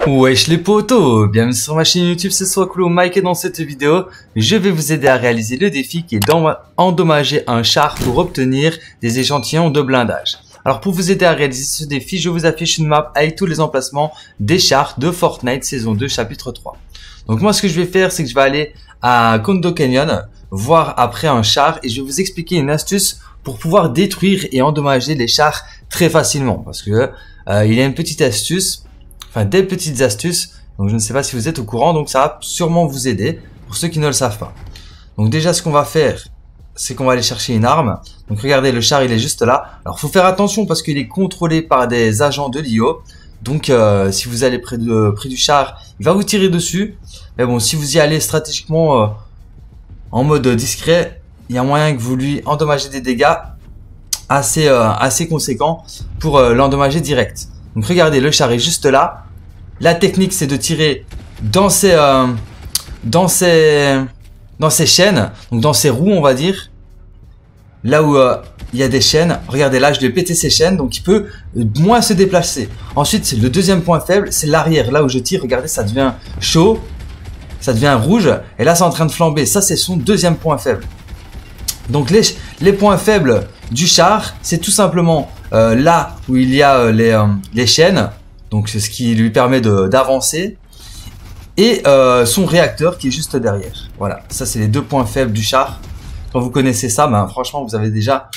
Wesh les potos, bienvenue sur ma chaîne YouTube, c'est Swakulu Mike et dans cette vidéo, je vais vous aider à réaliser le défi qui est d'endommager un char pour obtenir des échantillons de blindage. Alors pour vous aider à réaliser ce défi, je vous affiche une map avec tous les emplacements des chars de Fortnite saison 2 chapitre 3. Donc moi ce que je vais faire, c'est que je vais aller à Kondo Canyon, voir après un char et je vais vous expliquer une astuce pour pouvoir détruire et endommager les chars très facilement. Parce que euh, il y a une petite astuce enfin des petites astuces. Donc je ne sais pas si vous êtes au courant, donc ça va sûrement vous aider pour ceux qui ne le savent pas. Donc déjà ce qu'on va faire, c'est qu'on va aller chercher une arme. Donc regardez, le char il est juste là. Alors faut faire attention parce qu'il est contrôlé par des agents de l'IO. Donc euh, si vous allez près, de, près du char, il va vous tirer dessus. Mais bon, si vous y allez stratégiquement euh, en mode discret, il y a moyen que vous lui endommagez des dégâts assez, euh, assez conséquents pour l'endommager direct. Donc regardez, le char est juste là. La technique, c'est de tirer dans ces, euh, dans ces, dans ces chaînes, donc dans ces roues, on va dire. Là où euh, il y a des chaînes. Regardez, là, je vais péter ces chaînes, donc il peut moins se déplacer. Ensuite, le deuxième point faible, c'est l'arrière. Là où je tire, regardez, ça devient chaud, ça devient rouge, et là, c'est en train de flamber. Ça, c'est son deuxième point faible. Donc les, les points faibles du char, c'est tout simplement euh, là où il y a euh, les, euh, les, chaînes, donc c'est ce qui lui permet d'avancer, et son réacteur qui est juste derrière. Voilà, ça c'est les deux points faibles du char. Quand vous connaissez ça, ben, franchement vous avez déjà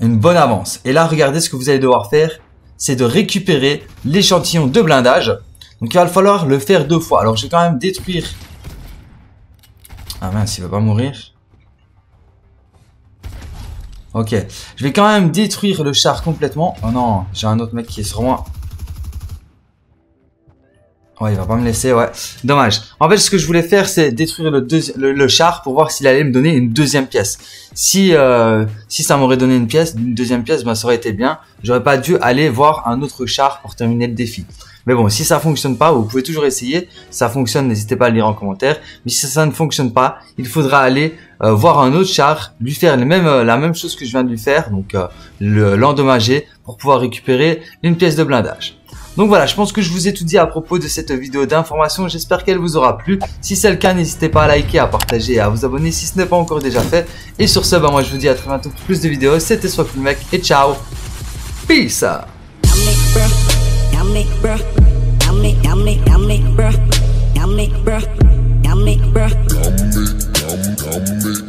une bonne avance. Et là regardez ce que vous allez devoir faire, c'est de récupérer l'échantillon de blindage. Donc il va falloir le faire deux fois. Alors je vais quand même détruire... Ah mince, il va pas mourir. Ok. Je vais quand même détruire le char complètement. Oh non, j'ai un autre mec qui est sur moi. Ouais, il va pas me laisser, ouais. Dommage. En fait, ce que je voulais faire, c'est détruire le, le, char pour voir s'il allait me donner une deuxième pièce. Si euh, si ça m'aurait donné une pièce, une deuxième pièce, ben ça aurait été bien. J'aurais pas dû aller voir un autre char pour terminer le défi. Mais bon, si ça fonctionne pas, vous pouvez toujours essayer. Ça fonctionne, n'hésitez pas à le lire en commentaire. Mais si ça ne fonctionne pas, il faudra aller euh, voir un autre char, lui faire les mêmes, euh, la même chose que je viens de lui faire, donc euh, l'endommager pour pouvoir récupérer une pièce de blindage. Donc voilà, je pense que je vous ai tout dit à propos de cette vidéo d'information. J'espère qu'elle vous aura plu. Si c'est le cas, n'hésitez pas à liker, à partager et à vous abonner si ce n'est pas encore déjà fait. Et sur ce, bah moi je vous dis à très bientôt pour plus de vidéos. C'était mec et ciao. Peace. yummy, bruh. Yummy, yummy, yummy, bruh. Yummy, bruh. Yummy, bruh. Yummy, yummy, yummy.